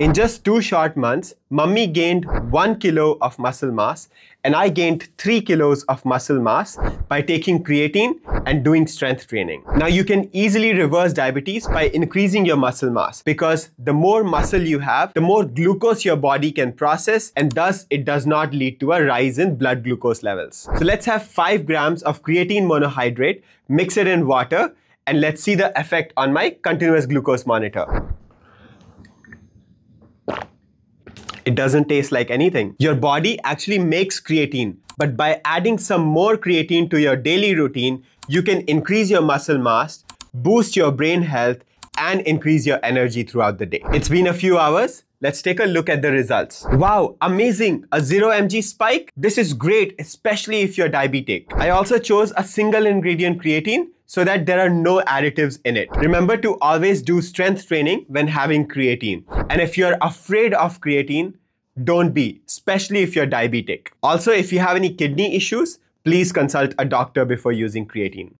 In just two short months, Mummy gained one kilo of muscle mass and I gained three kilos of muscle mass by taking creatine and doing strength training. Now you can easily reverse diabetes by increasing your muscle mass because the more muscle you have, the more glucose your body can process and thus it does not lead to a rise in blood glucose levels. So let's have five grams of creatine monohydrate, mix it in water and let's see the effect on my continuous glucose monitor. It doesn't taste like anything. Your body actually makes creatine, but by adding some more creatine to your daily routine, you can increase your muscle mass, boost your brain health, and increase your energy throughout the day. It's been a few hours. Let's take a look at the results. Wow, amazing. A 0 mg spike? This is great, especially if you're diabetic. I also chose a single ingredient creatine so that there are no additives in it. Remember to always do strength training when having creatine. And if you're afraid of creatine, don't be, especially if you're diabetic. Also, if you have any kidney issues, please consult a doctor before using creatine.